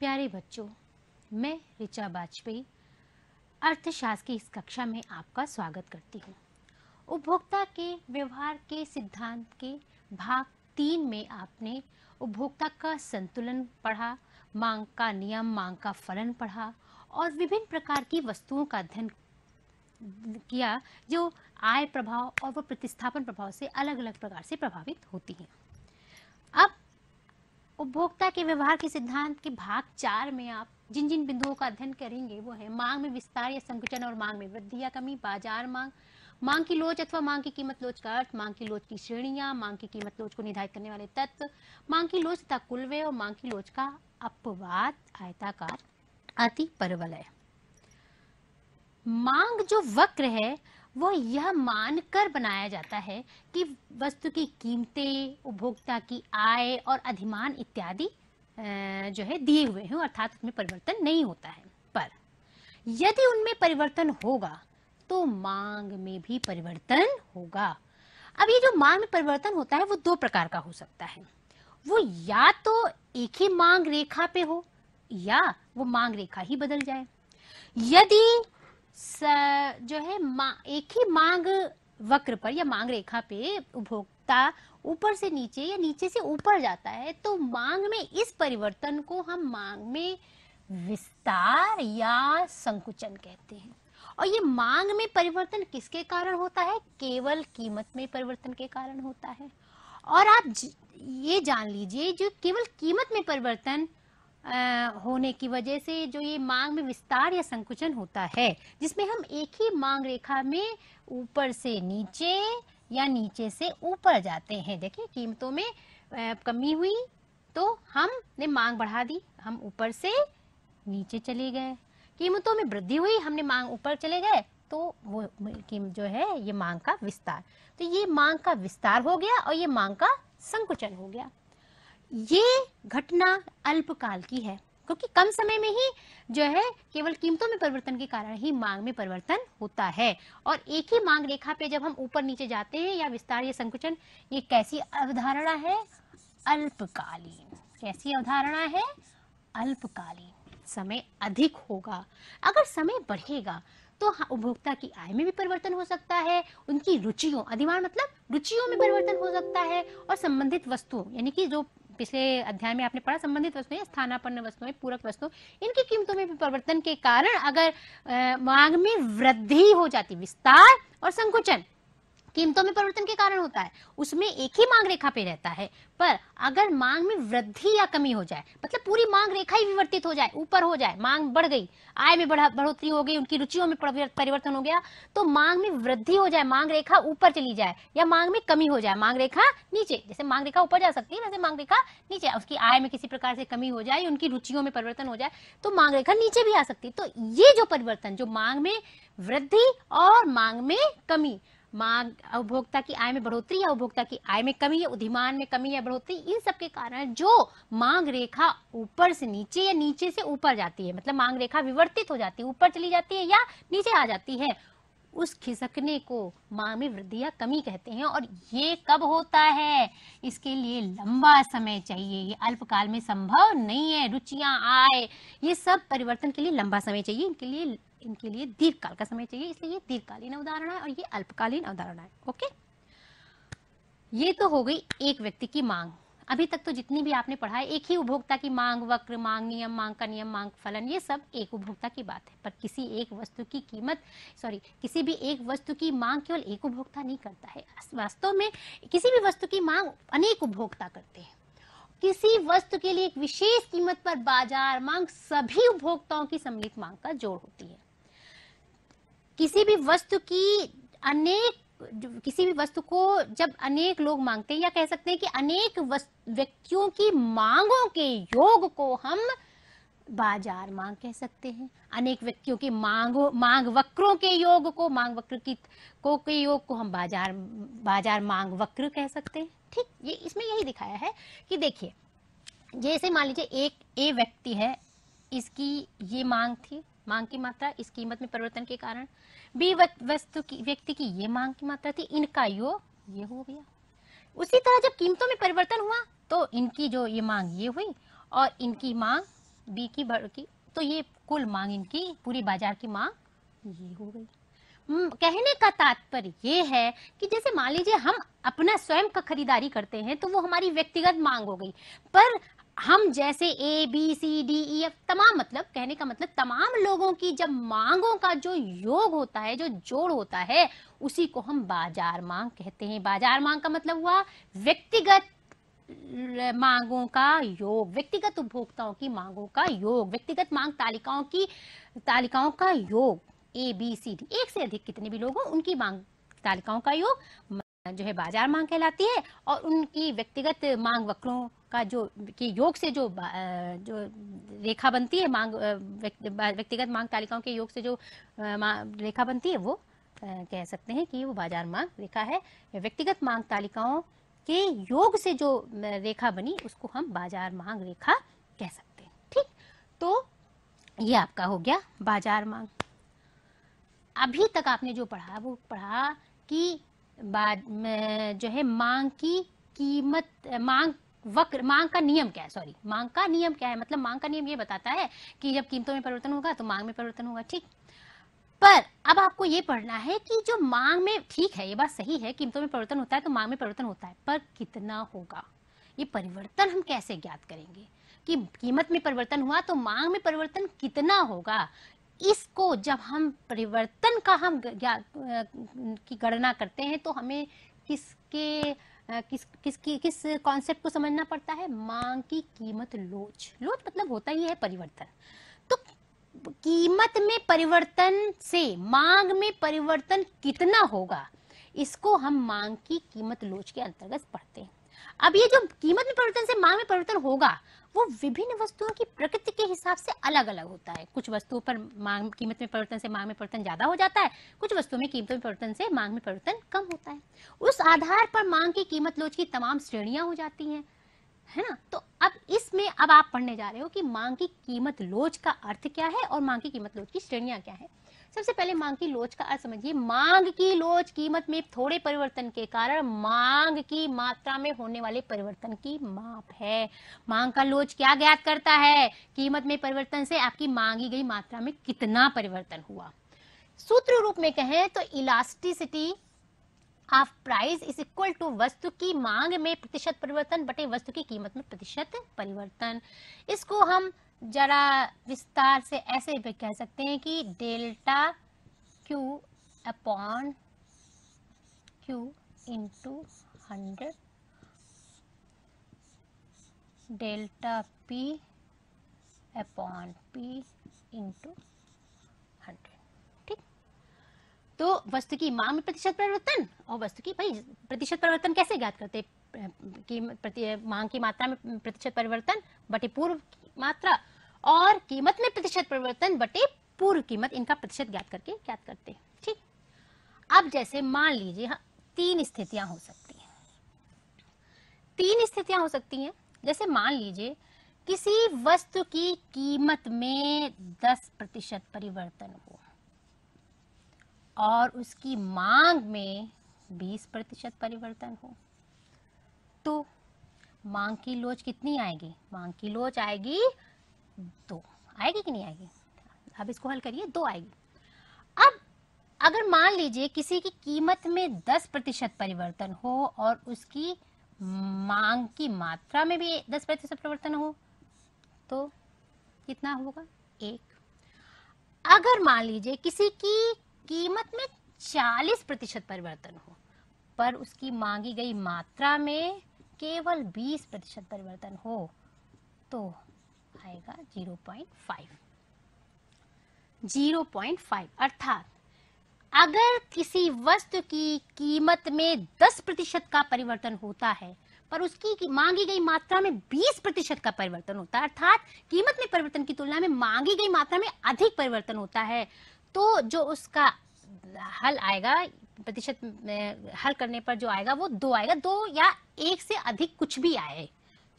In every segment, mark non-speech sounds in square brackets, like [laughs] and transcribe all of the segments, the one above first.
प्यारे बच्चों, मैं ऋचा वाजपेयी अर्थशास्त्र की इस कक्षा में आपका स्वागत करती हूँ। उपभोक्ता के व्यवहार के सिद्धांत के भाग तीन में आपने उपभोक्ता का संतुलन पढ़ा, मांग का नियम, मांग का फलन पढ़ा और विभिन्न प्रकार की वस्तुओं का अध्ययन किया जो आय प्रभाव और वो प्रतिस्थापन प्रभाव से अलग अलग प्रकार से प्रभावित होती हैं। अब उपभोक्ता के व्यवहार के सिद्धांत के भाग चार में आप जिन जिन बिंदुओं का अध्ययन करेंगे, वो है मांग में विस्तार या संकुचन और मांग में वृद्धि या कमी, बाज़ार मांग मांग की लोच अथवा मांग की कीमत लोच का अर्थ, मांग की लोच की श्रेणियाँ, मांग की कीमत लोच को निर्धारित करने वाले तत्व, मांग की लोच तथा कुल व्यय और मांग की लोच का अपवाद, आयताकार अति परवलय मांग जो वक्र है वो यह मानकर बनाया जाता है कि वस्तु की कीमतें, उपभोक्ता की आय और अधिमान इत्यादि जो है, दिए हुए हैं, अर्थात उसमें परिवर्तन नहीं होता है। पर यदि उनमें परिवर्तन होगा तो मांग में भी परिवर्तन होगा। अब ये जो मांग में परिवर्तन होता है, वो दो प्रकार का हो सकता है। वो या तो एक ही मांग रेखा पे हो, या वो मांग रेखा ही बदल जाए। यदि जो है एक ही मांग वक्र पर या मांग रेखा पे उपभोक्ता ऊपर से नीचे या नीचे से ऊपर जाता है तो मांग में इस परिवर्तन को हम मांग में विस्तार या संकुचन कहते हैं। और ये मांग में परिवर्तन किसके कारण होता है? केवल कीमत में परिवर्तन के कारण होता है। और आप ये जान लीजिए, जो केवल कीमत में परिवर्तन होने की वजह से जो ये मांग में विस्तार या संकुचन होता है, जिसमें हम एक ही मांग रेखा में ऊपर से नीचे या नीचे से ऊपर जाते हैं। देखिए, कीमतों में कमी हुई तो हमने मांग बढ़ा दी। हम ऊपर से नीचे चले गए। कीमतों में वृद्धि हुई, हमने मांग ऊपर चले गए तो वो जो है, ये मांग का विस्तार। तो ये मांग का विस्तार हो गया और ये मांग का संकुचन हो गया। ये घटना अल्पकाल की है क्योंकि कम समय में ही जो है केवल कीमतों में परिवर्तन के कारण ही मांग में परिवर्तन होता है। और एक ही मांग रेखा पे जब हम ऊपर नीचे जाते हैं या विस्तार या संकुचन ये कैसी अवधारणा है? अल्पकालीन। कैसी अवधारणा है? अल्पकालीन। समय अधिक होगा। अगर समय बढ़ेगा तो हाँ, उपभोक्ता की आय में भी परिवर्तन हो सकता है उनकी रुचियों अधिमान मतलब रुचियों में परिवर्तन हो सकता है और संबंधित वस्तुओं यानी कि जो पिछले अध्याय में आपने पढ़ा, संबंधित वस्तुएँ, स्थानापन्न वस्तुएँ, पूरक वस्तु, इनकी कीमतों में भी परिवर्तन के कारण अगर मांग में वृद्धि हो जाती, विस्तार और संकुचन कीमतों में परिवर्तन के कारण होता है। उसमें एक ही मांग रेखा पे रहता है। पर अगर मांग में वृद्धि या कमी हो जाए मतलब पूरी मांग रेखा ही विवर्तित हो जाए, ऊपर हो जाए, मांग बढ़ गई, आय में बढ़ोतरी हो गई, उनकी रुचियों में परिवर्तन हो गया तो मांग में वृद्धि हो जाए, मांग रेखा ऊपर चली जाए, या मांग में कमी हो जाए, मांग रेखा नीचे, जैसे मांग रेखा ऊपर जा सकती है, वैसे मांग रेखा नीचे, उसकी आय में किसी प्रकार से कमी हो जाए, उनकी रुचियों में परिवर्तन हो जाए तो मांग रेखा नीचे भी आ सकती है। तो ये जो परिवर्तन, जो मांग में वृद्धि और मांग में कमी मांग, उपभोक्ता की आय में बढ़ोतरी या उपभोक्ता की आय में कमी या उधिमान में कमी या बढ़ोतरी, इन सब के कारण जो मांग रेखा ऊपर से नीचे या नीचे से ऊपर जाती है। मतलब मांग रेखा विवर्तित हो जाती है, ऊपर चली जाती है या नीचे आ जाती है। उस खिसकने को मांग में वृद्धि या कमी कहते हैं और ये कब होता है? इसके लिए लंबा समय चाहिए। ये अल्पकाल में संभव नहीं है। रुचियाँ आए। ये सब परिवर्तन के लिए लंबा समय चाहिए। इनके लिए इनके लिए दीर्घकाल का समय चाहिए, इसलिए ये दीर्घकालीन अवधारणा है और ये अल्पकालीन अवधारणा है, ओके? ये तो हो गई एक व्यक्ति की मांग। अभी तक तो जितनी भी आपने पढ़ा है, एक ही उपभोक्ता की मांग, वक्र, मांग, नियम, मांग का नियम, मांग, फलन, ये सब एक उपभोक्ता की बात है। पर किसी एक वस्तु की कीमत सॉरी किसी भी एक वस्तु की मांग केवल एक उपभोक्ता नहीं करता है। वास्तव में किसी भी वस्तु की मांग अनेक उपभोक्ता करते हैं। किसी वस्तु के लिए एक विशेष कीमत पर बाज़ार मांग सभी उपभोक्ताओं की सम्मिलित मांग का जोड़ होती है। किसी भी वस्तु की अनेक, किसी भी वस्तु को जब अनेक लोग मांगते हैं या कह सकते हैं कि अनेक व्यक्तियों की मांगों के योग को हम बाज़ार मांग कह सकते हैं। अनेक व्यक्तियों के मांग मांग वक्रों के योग को, मांग वक्र की, को, के योग को हम बाज़ार बाज़ार मांग वक्र कह सकते हैं। ठीक, ये इसमें यही दिखाया है कि देखिए, जैसे मान लीजिए एक, ए व्यक्ति है, इसकी ये मांग थी मांग की मात्रा इस कीमत में परिवर्तन के कारण। बी वस्तु की व्यक्ति की ये मांग की मात्रा थी इनका योग ये हो गया। उसी तरह जब कीमतों में परिवर्तन हुआ तो इनकी जो ये मांग ये हुई और इनकी मांग बी की बढ़ की तो ये कुल मांग इनकी पूरी बाज़ार की मांग ये हो गई। हम्म, कहने का तात्पर्य ये है कि जैसे मान लीजिए हम अपना स्वयं का खरीदारी करते हैं तो वो हमारी व्यक्तिगत मांग हो गई। पर हम जैसे A B C D E F तमाम मतलब कहने का मतलब तमाम लोगों की जब मांगों का जो योग होता है, जो जोड़ होता है, उसी को हम बाज़ार मांग कहते हैं। बाज़ार मांग का मतलब हुआ व्यक्तिगत मांगों का योग, व्यक्तिगत उपभोक्ताओं की मांगों का योग, व्यक्तिगत मांग तालिकाओं की, तालिकाओं का योग। ए बी सी डी एक से अधिक कितने भी लोग उनकी मांग, तालिकाओं का योग जो है बाज़ार मांग कहलाती है और उनकी व्यक्तिगत मांग वक्रों का जो, के योग से जो जो रेखा बनती है मांग व्यक्तिगत मांग तालिकाओं के योग से जो रेखा बनती है वो कह सकते हैं कि वो बाज़ार मांग रेखा है। व्यक्तिगत मांग तालिकाओं के योग से जो रेखा बनी, उसको हम बाज़ार मांग रेखा कह सकते हैं। ठीक? तो ये आपका हो गया बाज़ार मांग। अभी तक आपने जो पढ़ा, वो पढ़ा कि जो है मांग की कीमत, मांग वक्र, मांग का नियम क्या है? सॉरी मांग का नियम क्या है? मतलब मांग का नियम ये बताता है कि जब कीमतों में परिवर्तन होगा तो मांग में परिवर्तन होगा, ठीक? पर अब आपको ये पढ़ना है कि जो मांग में, ठीक है, ये बात सही है, कीमतों में परिवर्तन होता है तो मांग में परिवर्तन होता है, पर कितना होगा? ये परिवर्तन हम कैसे ज्ञात करेंगे? कि कीमत में परिवर्तन हुआ तो मांग में परिवर्तन कितना होगा? इसको जब हम परिवर्तन का हम की गणना करते हैं तो हमें किसके किस किस किस कॉन्सेप्ट को समझना पड़ता है? मांग की कीमत लोच। लोच मतलब होता ही है परिवर्तन। तो कीमत में परिवर्तन से मांग में परिवर्तन कितना होगा, इसको हम मांग की कीमत लोच के अंतर्गत पढ़ते हैं। अब ये जो कीमत में परिवर्तन से मांग में परिवर्तन होगा वो विभिन्न वस्तुओं की प्रकृति के हिसाब से अलग अलग होता है। कुछ वस्तुओं पर मांग, कीमत में परिवर्तन से मांग में परिवर्तन ज़्यादा हो जाता है, कुछ वस्तुओं में कीमत में परिवर्तन से मांग में परिवर्तन कम होता है। उस आधार पर मांग की कीमत लोच की तमाम श्रेणियाँ हो जाती हैं, है ना? तो अब इसमें अब आप पढ़ने जा रहे हो कि मांग की कीमत लोच का अर्थ क्या है और मांग की कीमत लोच की श्रेणियाँ क्या है। सबसे पहले मांग की लोच का अर्थ समझिए। मांग की लोच कीमत में थोड़े परिवर्तन के कारण मांग की मात्रा में होने वाले परिवर्तन की माप है। मांग का लोच क्या ज्ञात करता है? कीमत में परिवर्तन से आपकी मांगी गई मात्रा में कितना परिवर्तन हुआ? सूत्र रूप में कहें तो elasticity of price is equal to वस्तु की मांग में प्रतिशत परिवर्तन बटे वस्तु की कीमत में प्रतिशत परिवर्तन। इसको हम जरा विस्तार से ऐसे भी कह सकते हैं कि delta Q upon Q into hundred delta P upon P into hundred ठीक? तो वस्तु की मांग में प्रतिशत परिवर्तन और वस्तु की भाई प्रतिशत परिवर्तन कैसे ज्ञात करते की प्रति, मांग की मात्रा में प्रतिशत परिवर्तन, बटे पूर्व मात्रा और कीमत में प्रतिशत परिवर्तन बटे पूर्व कीमत इनका प्रतिशत ज्ञात करके ज्ञात करते हैं ठीक? अब जैसे मान लीजिए हाँ, तीन स्थितियाँ हो सकती हैं। तीन स्थितियाँ हो सकती हैं। जैसे मान लीजिए किसी वस्तु की कीमत में 10 प्रतिशत परिवर्तन हो और उसकी मांग में 20 प्रतिशत परिवर्तन हो तो मांग की लोच कितनी आएगी? मांग की लोच आएगी दो। आएगी कि नहीं आएगी? अब इसको हल करिए, दो आएगी। अब अगर मान लीजिए किसी की कीमत में दस प्रतिशत परिवर्तन हो और उसकी मांग की मात्रा में भी दस प्रतिशत परिवर्तन हो तो कितना होगा? एक। अगर मान लीजिए किसी की कीमत में चालीस प्रतिशत परिवर्तन हो, पर उसकी मांगी गई मात्रा में केवल बीस प्रतिशत परिवर्तन हो तो आएगा zero point five. Zero point five, अर्थात अगर किसी वस्तु की कीमत में 10 प्रतिशत का परिवर्तन होता है, पर उसकी मांगी गई मात्रा में 20 प्रतिशत का परिवर्तन होता है, अर्थात कीमत में परिवर्तन की तुलना में मांगी गई मात्रा में अधिक परिवर्तन होता है तो जो उसका हल आएगा, प्रतिशत हल करने पर जो आएगा वो दो आएगा, दो या एक से अधिक कुछ भी आए।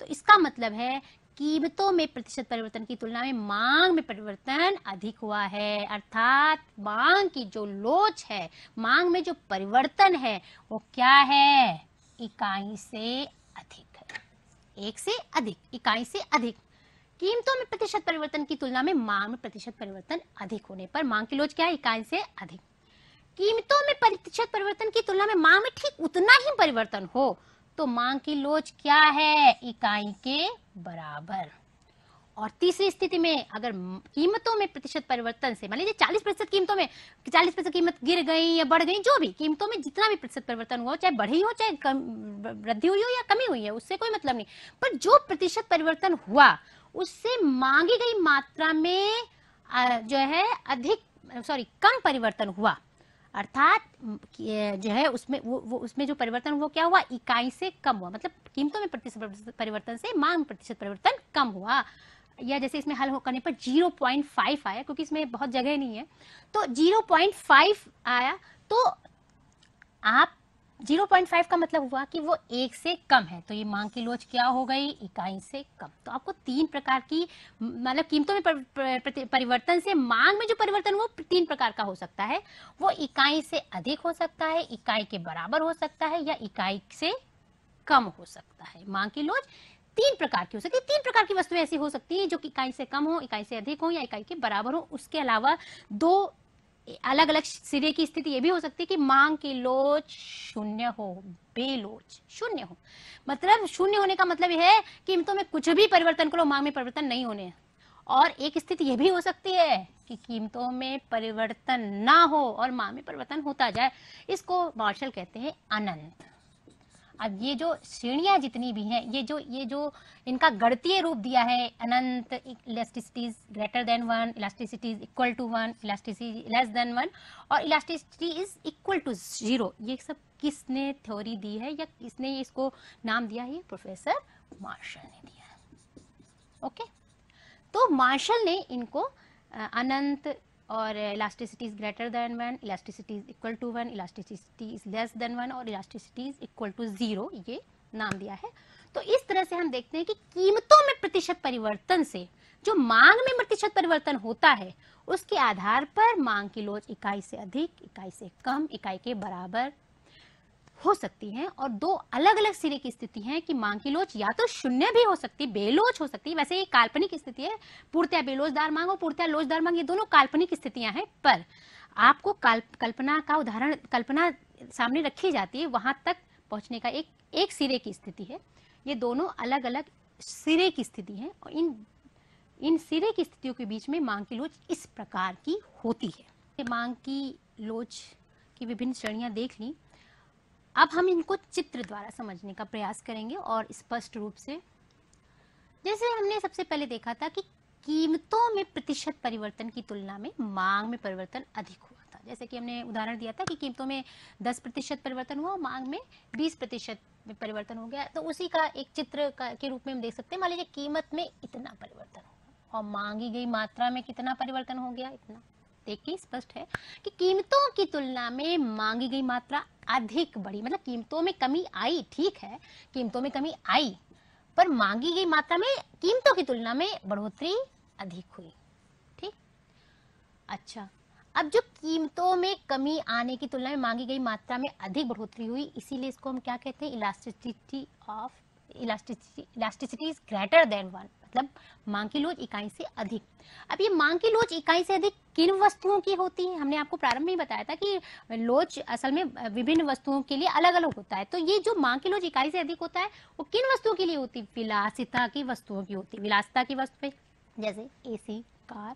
तो इसका मतलब है कीमतों में प्रतिशत परिवर्तन की तुलना में मांग में परिवर्तन अधिक हुआ है। अर्थात मांग की जो लोच है, मांग में जो परिवर्तन है, वो क्या है? इकाई से अधिक। है एक से अधिक, इकाई से अधिक। कीमतों में प्रतिशत परिवर्तन की तुलना में मांग में प्रतिशत परिवर्तन अधिक होने पर मांग की लोच क्या है? इकाई से अधिक। कीमतों में प्रतिशत परिवर्तन की तुलना में मांग में ठीक उतना ही परिवर्तन हो तो मांग की लोच क्या है? इकाई के बराबर। और तीसरी स्थिति में अगर कीमतों में प्रतिशत परिवर्तन से, मान लीजिए चालीस प्रतिशत कीमतों में, चालीस प्रतिशत कीमत गिर गई या बढ़ गई, जो भी, कीमतों में जितना भी प्रतिशत परिवर्तन हुआ, चाहे बढ़ी हो, चाहे वृद्धि हुई हो या कमी हुई है, उससे कोई मतलब नहीं। पर जो प्रतिशत परिवर्तन हुआ, उससे मांगी गई मात्रा में जो है, अधिक, सॉरी, कम परिवर्तन हुआ। अर्थात जो है उसमें वो, वो उसमें जो परिवर्तन वो क्या हुआ? इकाई से कम हुआ। मतलब कीमतों में प्रतिशत परिवर्तन से मांग प्रतिशत परिवर्तन कम हुआ। या जैसे इसमें हल हो करने पर 0.5 आया क्योंकि इसमें बहुत जगह नहीं है। तो 0.5 आया तो आप 0.5 का मतलब हुआ कि वो एक से कम है। तो ये मांग की लोच क्या हो गई? इकाई से कम। तो आपको तीन प्रकार की मतलब कीमतों में पर, परिवर्तन से मांग में जो परिवर्तन वो तीन प्रकार का हो सकता है। वो इकाई से अधिक हो सकता है इकाई के बराबर हो सकता है या इकाई से कम हो सकता है। मांग की लोच तीन प्रकार की हो सकती है। तीन प्रकार की वस्तुएँ ऐसी हो सकती है जो कि इकाई से कम हो इकाई से अधिक हो या इकाई के बराबर हो। उसके अलावा दो अलग अलग सिरे की स्थिति ये भी हो सकती है कि मांग की लोच शून्य हो, बेलोच शून्य हो। मतलब शून्य होने का मतलब यह है कीमतों में कुछ भी परिवर्तन करो, मांग में परिवर्तन नहीं होने और एक स्थिति यह भी हो सकती है कि कीमतों में परिवर्तन ना हो और मांग में परिवर्तन होता जाए, इसको मार्शल कहते हैं अनंत। अब ये जो श्रेणियाँ जितनी भी हैं, ये जो ये जो इनका गणतीय रूप दिया है, अनंत elasticity greater than one elasticity equal to one, elasticity less than one, और elasticity is equal to zero. ये सब किसने थ्योरी दी है या किसने इसको नाम दिया है? प्रोफेसर मार्शल ने दिया है। ओके? तो मार्शल ने इनको अनंत और elasticity is greater than one elasticity is equal to one elasticity is less than one और elasticity is equal to zero ये नाम दिया है। तो इस तरह से हम देखते हैं कि कीमतों में प्रतिशत परिवर्तन से जो मांग में प्रतिशत परिवर्तन होता है, उसके आधार पर मांग की लोच इकाई से अधिक, इकाई से कम, इकाई के बराबर हो सकती हैं और दो अलग अलग सिरे की स्थिति है कि मांग की लोच या तो शून्य भी हो सकती है बेलोच हो सकती है वैसे ये काल्पनिक स्थिति है, पूर्तिया बेलोचदार मांग और पूर्तिया लोचदार मांग ये दोनों काल्पनिक स्थितियाँ हैं, पर आपको कल्पना का उदाहरण, कल्पना सामने रखी जाती है, वहाँ तक पहुँचने का एक एक सिरे की स्थिति है। ये दोनों अलग अलग सिरे की स्थिति है और इन इन सिरे की स्थितियों के बीच में मांग की लोच इस प्रकार की होती है। मांग की लोच की विभिन्न श्रेणियाँ देख ली अब हम इनको चित्र द्वारा समझने का प्रयास करेंगे और स्पष्ट रूप से। जैसे हमने सबसे पहले देखा था कि कीमतों में प्रतिशत परिवर्तन की तुलना में मांग में परिवर्तन अधिक हुआ था। जैसे कि हमने उदाहरण दिया था कि कीमतों में 10 प्रतिशत परिवर्तन हुआ और मांग में 20 प्रतिशत में परिवर्तन हो गया। तो उसी का एक चित्र का, के रूप में हम देख सकते हैं। मान लीजिए कीमत में इतना परिवर्तन हुआ और मांगी गई मात्रा में कितना परिवर्तन हो गया? इतना। देख के स्पष्ट है कि कीमतों की तुलना में मांगी गई मात्रा अधिक बढ़ी। मतलब कीमतों में कमी आई, ठीक है, कीमतों में कमी आई, पर मांगी गई मात्रा में, कीमतों की तुलना में बढ़ोतरी अधिक हुई, ठीक? अच्छा अब जो कीमतों में कमी आने की तुलना में मांगी गई मात्रा में अधिक बढ़ोतरी हुई, इसीलिए इसको हम क्या कहते हैं? Elasticity of elasticity elasticity is greater than one मतलब मांग की लोच इकाई से अधिक। अब ये मांग की लोच इकाई से अधिक किन वस्तुओं की होती है? हमने आपको प्रारंभ में बताया था कि लोच असल में विभिन्न वस्तुओं के लिए अलग अलग होता है। तो ये जो मांग की लोच इकाई से अधिक होता है, वो किन वस्तुओं के लिए होती है? विलासिता की वस्तुओं की होती है। विलासिता की वस्तु जैसे एसी, कार।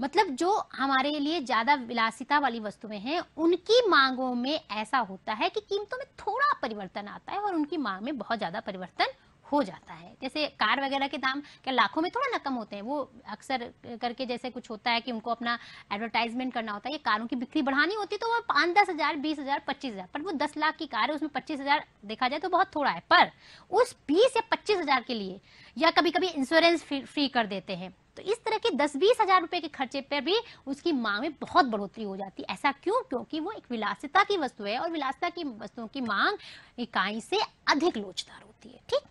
मतलब जो हमारे लिए ज़्यादा विलासिता वाली वस्तुएँ हैं, उनकी मांगों में ऐसा होता है कि कीमतों में थोड़ा परिवर्तन आता है और उनकी मांग में बहुत ज़्यादा परिवर्तन हो जाता है। जैसे कार वगैरह के दाम क्या लाखों में थोड़ा ना कम होते हैं? वो अक्सर करके जैसे कुछ होता है कि उनको अपना एडवर्टाइजमेंट करना होता है, ये कारों की बिक्री बढ़ानी होती तो वो पाँच दस हज़ार, बीस हज़ार, पच्चीस हज़ार, पर वो दस लाख की कार है, उसमें पच्चीस हज़ार देखा जाए तो बहुत थोड़ा है, पर उस बीस या पच्चीस हज़ार के लिए या कभी कभी इंश्योरेंस फ्री कर देते हैं तो इस तरह के दस बीस हज़ार रुपए के खर्चे पर भी उसकी मांग में बहुत बढ़ोतरी हो जाती है। ऐसा क्यों? क्योंकि वो एक विलासिता की वस्तु है और विलासिता की वस्तुओं की मांग इकाई से अधिक लोचदार होती है, ठीक?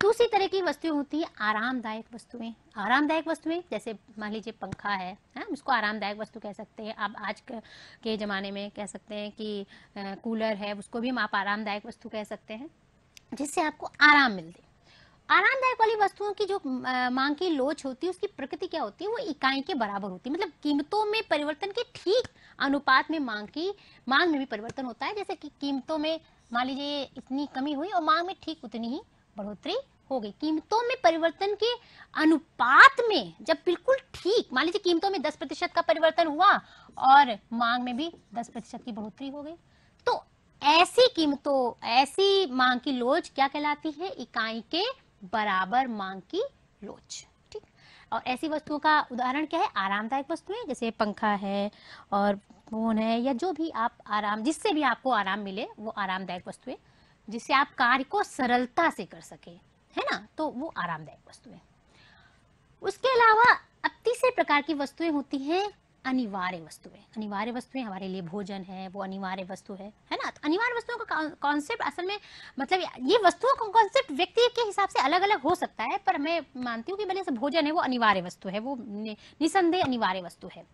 दूसरी तरह की वस्तुएँ होती है, आरामदायक वस्तुएँ। आरामदायक वस्तुएँ, जैसे मान लीजिए पंखा है है? उसको आरामदायक वस्तु कह सकते हैं। आप आज के ज़माने में कह सकते हैं कि कूलर है, उसको भी हम आप आरामदायक वस्तु कह सकते हैं, जिससे आपको आराम मिल दे आरामदायक वाली वस्तुओं की जो मांग की लोच होती है, उसकी प्रकृति क्या होती है? वो इकाई के बराबर होती है। मतलब कीमतों में परिवर्तन के ठीक अनुपात में मांग की, मांग में भी परिवर्तन होता है। जैसे कि कीमतों में मान लीजिए इतनी कमी हुई और मांग में ठीक उतनी ही बढ़ोतरी हो गई। कीमतों में परिवर्तन के अनुपात में जब बिल्कुल ठीक, मान लीजिए कीमतों में दस प्रतिशत का परिवर्तन हुआ और मांग में भी दस प्रतिशत की बढ़ोतरी हो गई तो ऐसी कीमतों, ऐसी मांग की लोच क्या कहलाती है? इकाई के बराबर मांग की लोच, ठीक? और ऐसी वस्तुओं का उदाहरण क्या है? आरामदायक वस्तुएँ, जैसे पंखा है और फ़ोन है या जो भी आप आराम, जिससे भी आपको आराम मिले, वो आरामदायक वस्तुएँ। जिससे आप कार्य को सरलता से कर सके, है ना? तो वो आरामदायक वस्तुएँ उसके अलावा अब तीसरे प्रकार की वस्तुएँ होती हैं अनिवार्य वस्तुएँ। अनिवार्य वस्तुएँ हमारे लिए भोजन है, वो अनिवार्य वस्तु है है ना? तो अनिवार्य वस्तुओं का कॉन्सेप्ट असल में मतलब ये वस्तुओं का कॉन्सेप्ट व्यक्ति के हिसाब से अलग अलग हो सकता है, पर मैं मानती हूँ कि भले भोजन है, वो अनिवार्य वस्तु है, वो निसंदेह अनिवार्य वस्तु है।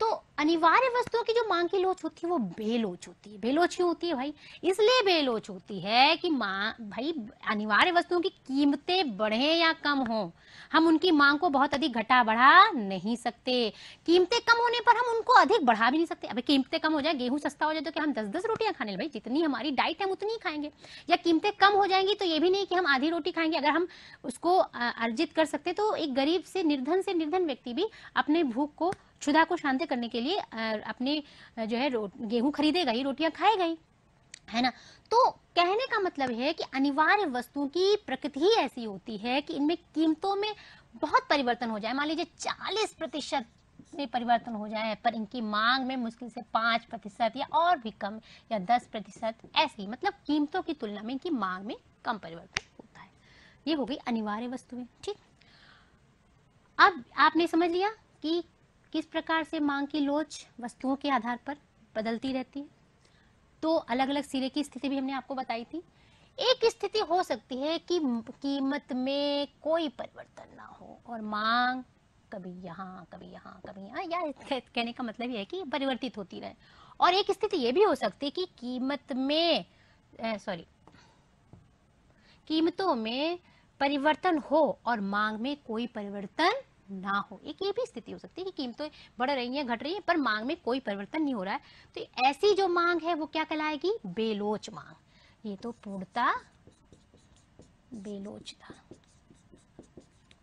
तो अनिवार्य वस्तुओं की जो मांग की लोच होती है, वो बेलोच होती है। बेलोच क्यों होती है भाई? इसलिए बेलोच होती है कि माँ, भाई, अनिवार्य वस्तुओं की कीमतें बढ़े या कम हो। हम उनकी मांग को बहुत अधिक घटा बढ़ा नहीं सकते। कीमतें कम होने पर हम उनको अधिक बढ़ा भी नहीं सकते। अबे कीमतें कम हो जाए, गेहूँ सस्ता हो जाए तो क्या हम दस दस रोटियाँ खाने भाई, जितनी हमारी डाइट है हम उतनी खाएँगे। या कीमतें कम हो जाएँगी तो ये भी नहीं कि हम आधी रोटी खाएँगे। अगर हम उसको अर्जित कर सकते तो एक गरीब से निर्धन से निर्धन व्यक्ति भी अपने भूख को क्षुधा को शांत करने के लिए अपने जो है गेहूँ खरीदेगा ही रोटियाँ खाएगा ही। है ना? तो कहने का मतलब है कि अनिवार्य वस्तुओं की प्रकृति ही ऐसी होती है कि इनमें कीमतों में बहुत परिवर्तन हो जाए। मान लीजिए चालीस प्रतिशत में परिवर्तन हो जाए, पर इनकी मांग में मुश्किल से पाँच प्रतिशत या और भी कम या दस प्रतिशत, ऐसी मतलब कीमतों की तुलना में इनकी मांग में कम परिवर्तन होता है। ये हो गई अनिवार्य वस्तुएँ, ठीक? अब आपने समझ लिया कि किस प्रकार से मांग की लोच वस्तुओं के आधार पर बदलती रहती है? तो अलग अलग सिरे की स्थिति भी हमने आपको बताई थी। एक स्थिति हो सकती है कि कीमत में कोई परिवर्तन ना हो और मांग कभी यहाँ कभी यहाँ कभी यहाँ। या कहने का मतलब ये है कि परिवर्तित होती रहे। और एक स्थिति ये भी हो सकती है कि कीमत में सॉरी कीमतों में परिवर्तन हो और मांग में कोई परिवर्तन ना हो। एक ये भी स्थिति हो सकती है कि कीमतें बढ़ रही हैं, घट रही हैं, पर मांग में कोई परिवर्तन नहीं हो रहा है। तो ऐसी जो मांग है, वो क्या कहलाएगी? बेलोच मांग। ये तो पूर्णता, बेलोचता।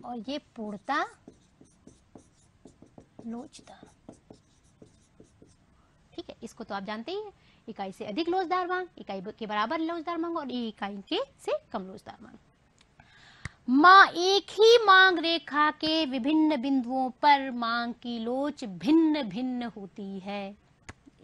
और ये पूर्णता, लोचता। ठीक है, इसको तो आप जानते ही इकाई से अधिक लोचदार मांग, इकाई के बराबर लोचदार मांग और इकाई के से कम लोचदार मांग। माँ एक ही मांग रेखा के विभिन्न बिंदुओं पर मांग की लोच भिन्न भिन्न होती है।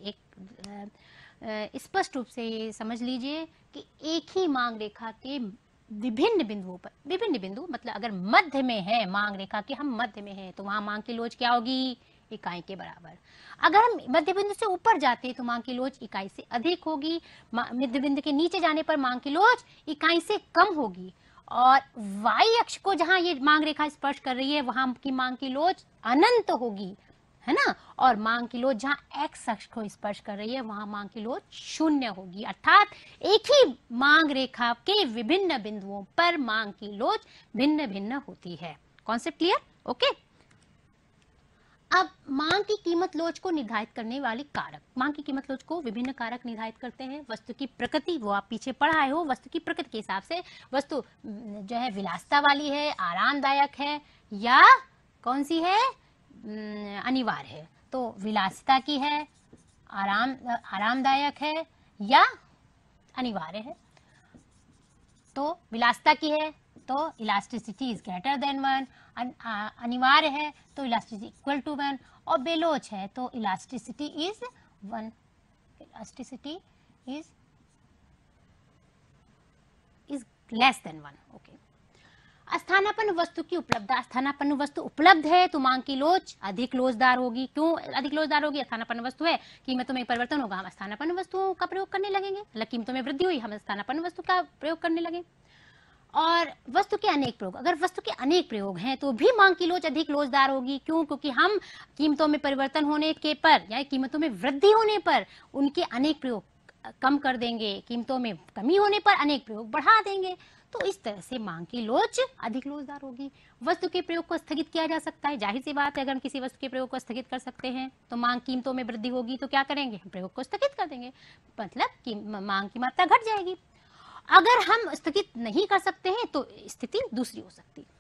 एक स्पष्ट रूप से ये समझ लीजिए कि एक ही मांग रेखा के विभिन्न बिंदुओं पर, विभिन्न बिंदु मतलब अगर मध्य में है मांग रेखा के हम मध्य में हैं तो वहाँ मांग की लोच क्या होगी? इकाई के बराबर। अगर हम मध्य बिंदु से ऊपर जाते हैं तो मांग की लोच इकाई से अधिक होगी। मध्य बिंदु के नीचे जाने पर मांग की लोच इकाई से कम होगी। और वाई अक्ष को जहाँ ये मांग रेखा स्पर्श कर रही है, वहाँ की मांग की लोच अनंत होगी, है ना? और मांग की लोच जहाँ एक्स अक्ष को स्पर्श कर रही है, वहाँ मांग की लोच शून्य होगी। अर्थात एक ही मांग रेखा के विभिन्न बिंदुओं पर मांग की लोच भिन्न भिन्न होती है। कॉन्सेप्ट क्लियर ओके अब मांग की कीमत लोच को निर्धारित करने वाले कारक। मांग की कीमत लोच को विभिन्न कारक निर्धारित करते हैं। वस्तु की प्रकृति, वो आप पीछे पढ़ाए हो। वस्तु की प्रकृति के हिसाब से वस्तु जो है, विलासता वाली है, आरामदायक है, या कौन सी है? अनिवार्य है। तो विलासिता की है, आराम, आरामदायक है, या अनिवार्य है। तो विलासिता की है तो elasticity is greater than one अनिवार्य है तो इलास्टिसिटी इक्वल टू वन और बेलोच है तो elasticity is one elasticity is is less than one okay स्थानापन्न वस्तु की उपलब्धता स्थानापन्न वस्तु उपलब्ध है तो मांग की लोच अधिक लोचदार होगी। क्यों अधिक लोचदार होगी? स्थानापन्न वस्तु है, कीमतों में परिवर्तन होगा, हम स्थानापन्न वस्तुओं का प्रयोग करने लगेंगे। मतलब कीमतों में वृद्धि हुई, हम स्थानापन्न वस्तु का प्रयोग करने लगे और वस्तु के अनेक प्रयोग। अगर वस्तु के अनेक प्रयोग हैं तो भी मांग की लोच अधिक लोचदार होगी। क्यों? क्योंकि हम कीमतों में परिवर्तन होने के पर या कीमतों में वृद्धि होने पर उनके अनेक प्रयोग कम कर देंगे। कीमतों में कमी होने पर अनेक प्रयोग बढ़ा देंगे। तो इस तरह से मांग की लोच अधिक लोचदार होगी। वस्तु के प्रयोग को स्थगित किया जा सकता है। ज़ाहिर सी बात है, अगर हम किसी वस्तु के प्रयोग को स्थगित कर सकते हैं तो मांग कीमतों में वृद्धि होगी तो क्या करेंगे? हम प्रयोग को स्थगित कर देंगे। मतलब मांग की मात्रा घट जाएगी। अगर हम स्थगित नहीं कर सकते हैं तो स्थिति दूसरी हो सकती है।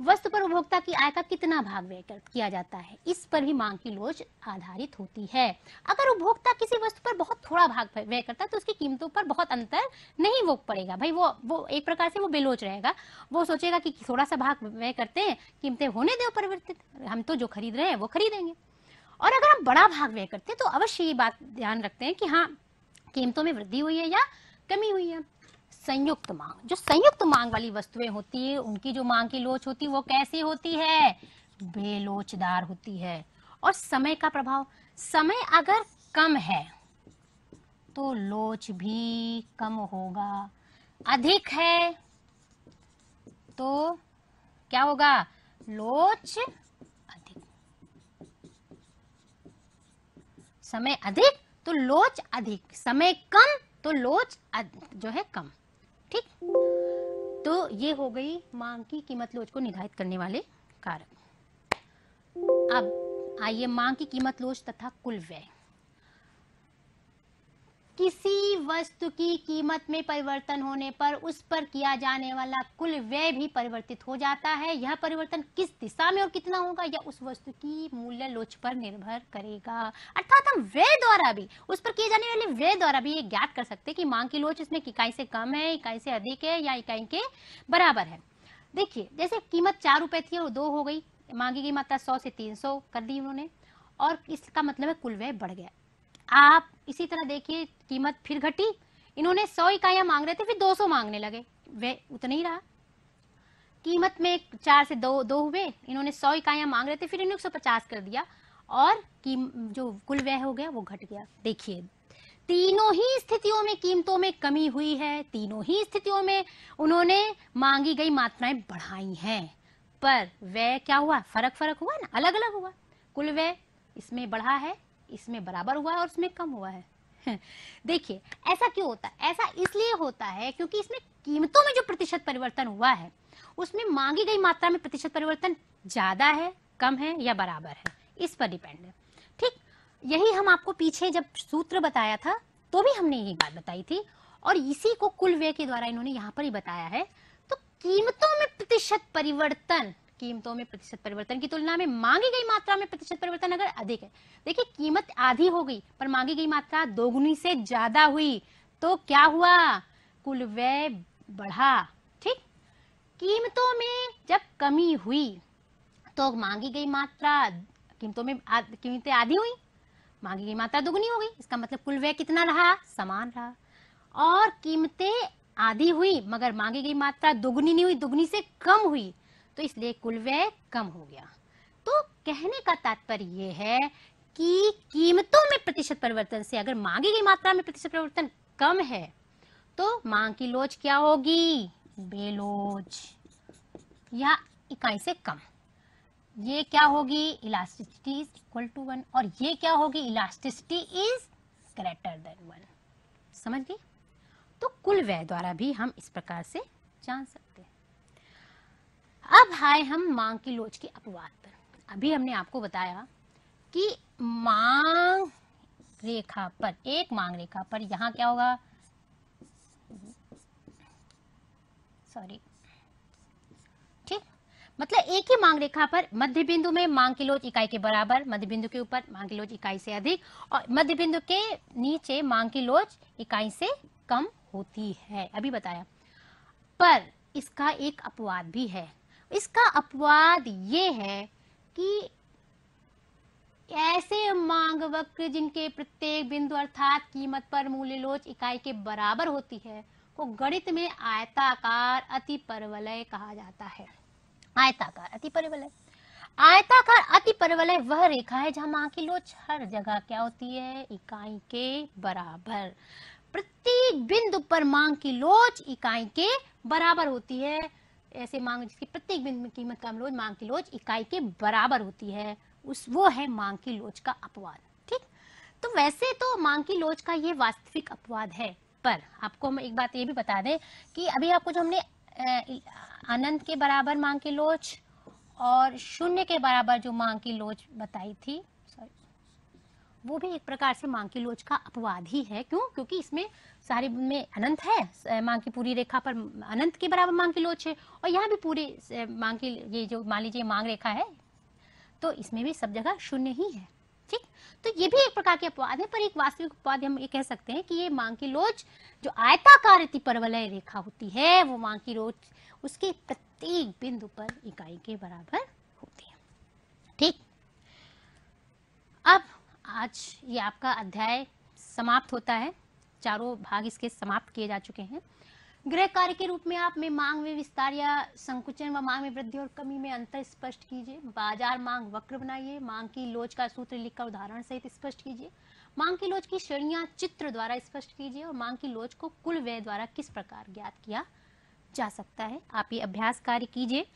वस्तु पर उपभोक्ता की आय का कितना भाग व्यय किया जाता है, इस पर भी मांग की लोच आधारित होती है। अगर उपभोक्ता किसी वस्तु पर बहुत थोड़ा भाग व्यय करता है तो उसकी कीमतों पर बहुत अंतर नहीं वो पड़ेगा। भाई, वो वो एक प्रकार से वो बेलोच रहेगा। वो सोचेगा कि थोड़ा सा भाग व्यय करते हैं, कीमतें होने दो परिवर्तित हम तो जो खरीद रहे हैं, वो खरीदेंगे। और अगर हम बड़ा भाग व्यय करते हैं तो अवश्य ये बात ध्यान रखते हैं कि हाँ कीमतों में वृद्धि हुई है या कमी हुई है। संयुक्त मांग। जो संयुक्त मांग वाली वस्तुएँ होती है, उनकी जो मांग की लोच होती है वो कैसी होती है? बेलोचदार होती है। और समय का प्रभाव, समय अगर कम है तो लोच भी कम होगा। अधिक है तो क्या होगा? लोच अधिक। समय अधिक तो लोच अधिक। समय कम तो लोच जो है कम। ठीक? तो ये हो गई मांग की कीमत लोच को निर्धारित करने वाले कारक अब आइए मांग की कीमत लोच तथा कुल व्यय। किसी वस्तु की कीमत में परिवर्तन होने पर, उस पर किया जाने वाला कुल व्यय भी परिवर्तित हो जाता है। यह परिवर्तन किस दिशा में और कितना होगा यह उस वस्तु की मूल्य लोच पर निर्भर करेगा? अर्थात हम व्यय द्वारा भी, उस पर किए जाने वाले व्यय द्वारा भी ये ज्ञात कर सकते हैं कि मांग की लोच इसमें इकाई से कम है, इकाई से अधिक है, या इकाई के बराबर है। देखिए, जैसे कीमत चार रुपए थी और दो हो गई, मांगी गई मात्रा सौ से तीन सौ कर दी उन्होंने, और इसका मतलब है कुल व्यय बढ़ गया। आप इसी तरह देखिए, कीमत फिर घटी। इन्होंने सौ इकाइयाँ मांग रहे थे, फिर दो सौ मांगने लगे। वे उतना ही रहा। कीमत में चार से दो दो हुए। इन्होंने सौ इकाइयाँ मांग रहे थे, फिर इन्होंने एक सौ पचास कर दिया। और जो कुल व्यय हो गया, वो घट गया। देखिए, तीनों ही स्थितियों में कीमतों में कमी हुई है। तीनों ही स्थितियों में उन्होंने मांगी गई मात्राएँ बढ़ाई हैं। पर व्यय क्या हुआ? फ़र्क फ़र्क हुआ ना? अलग अलग हुआ। कुल व्यय इसमें बढ़ा है। इसमें बराबर हुआ है और इसमें कम हुआ है। [laughs] देखिए, ऐसा क्यों होता है? ऐसा इसलिए होता है क्योंकि इसमें कीमतों में जो प्रतिशत परिवर्तन हुआ है, उसमें मांगी गई मात्रा में प्रतिशत परिवर्तन ज़्यादा है, कम है या बराबर है, इस पर डिपेंड है। ठीक, यही हम आपको पीछे जब सूत्र बताया था तो भी हमने यही बात बताई थी, और इसी को कुल व्यय के द्वारा इन्होंने यहाँ पर ही बताया है। तो कीमतों में प्रतिशत परिवर्तन कीमतों में प्रतिशत परिवर्तन की तुलना में मांगी गई मात्रा में प्रतिशत परिवर्तन अगर अधिक है, देखिए कीमत आधी हो गई, पर मांगी गई मात्रा दोगुनी से ज़्यादा हुई तो क्या हुआ? कुल व्यय बढ़ा, ठीक? कीमतों में जब कमी हुई तो मांगी गई मात्रा कीमतों में कीमतें आधी हुई, मांगी गई मात्रा दोगुनी हो गई, इसका मतलब कुल व्यय कितना रहा? समान रहा। और कीमतें आधी हुई, मगर मांगी गई मात्रा दोगुनी नहीं हुई, दोगुनी से कम हुई तो इसलिए कुल व्यय कम हो गया। तो कहने का तात्पर्य यह है कि कीमतों में प्रतिशत परिवर्तन से अगर मांगी गई मात्रा में प्रतिशत परिवर्तन कम है तो मांग की लोच क्या होगी? बेलोच या इकाई से कम। ये क्या होगी? Elasticity is equal to one और ये क्या होगी? Elasticity is greater than one. समझ गई? तो कुल व्यय द्वारा भी हम इस प्रकार से जान सकते हैं। अब आए हम मांग की लोच के अपवाद पर। अभी हमने आपको बताया कि मांग रेखा पर, एक मांग रेखा पर यहाँ क्या होगा? सॉरी ठीक? मतलब एक ही मांग रेखा पर मध्य बिंदु में मांग की लोच इकाई के बराबर मध्य बिंदु के ऊपर मांग की लोच इकाई से अधिक, और मध्य बिंदु के नीचे मांग की लोच इकाई से कम होती है। अभी बताया। पर इसका एक अपवाद भी है। इसका अपवाद ये है कि ऐसे मांग वक्र जिनके प्रत्येक बिंदु अर्थात कीमत पर मूल्य लोच इकाई के बराबर होती है, को गणित में आयताकार अति परवलय कहा जाता है। आयताकार अति परवलय आयताकार अति परवलय वह रेखा है जहाँ मांग की लोच हर जगह क्या होती है? इकाई के बराबर। प्रत्येक बिंदु पर मांग की लोच इकाई के बराबर होती है। ऐसे मांग जिसकी प्रत्येक बिंदु कीमत का लोच मांग की लोच इकाई के बराबर होती है, उस, वो है मांग की लोच का अपवाद, ठीक? तो वैसे तो मांग की लोच का ये वास्तविक अपवाद है, पर आपको हम एक बात ये भी बता दें कि अभी आपको जो हमने अनंत के बराबर मांग की लोच और शून्य के बराबर जो मांग की लोच बताई थी वो भी एक प्रकार से मांग की लोच का अपवाद ही है। क्यों? क्योंकि इसमें सारे में अनंत है। मांग की पूरी रेखा पर अनंत के बराबर मांग की लोच है। और यहाँ भी पूरी मांग की, ये जो मान लीजिए मांग रेखा है तो इसमें भी सब जगह शून्य ही है। ठीक? तो ये भी एक प्रकार के अपवाद है, पर एक वास्तविक अपवाद हम ये कह सकते हैं कि ये मांग की लोच, जो आयताकार परवलय रेखा होती है, वो मांग की लोच उसके प्रत्येक बिंदु पर इकाई के बराबर होती है। ठीक? अब आज ये आपका अध्याय समाप्त होता है। चारों भाग इसके समाप्त किए जा चुके हैं। गृह कार्य के रूप में आप में मांग में विस्तार या संकुचन व मांग में वृद्धि और कमी में अंतर स्पष्ट कीजिए। बाज़ार मांग वक्र बनाइए। मांग की लोच का सूत्र लिखकर उदाहरण सहित स्पष्ट कीजिए। मांग की लोच की श्रेणियाँ चित्र द्वारा स्पष्ट कीजिए और मांग की लोच को कुल व्यय द्वारा किस प्रकार ज्ञात किया जा सकता है। आप ये अभ्यास कार्य कीजिए।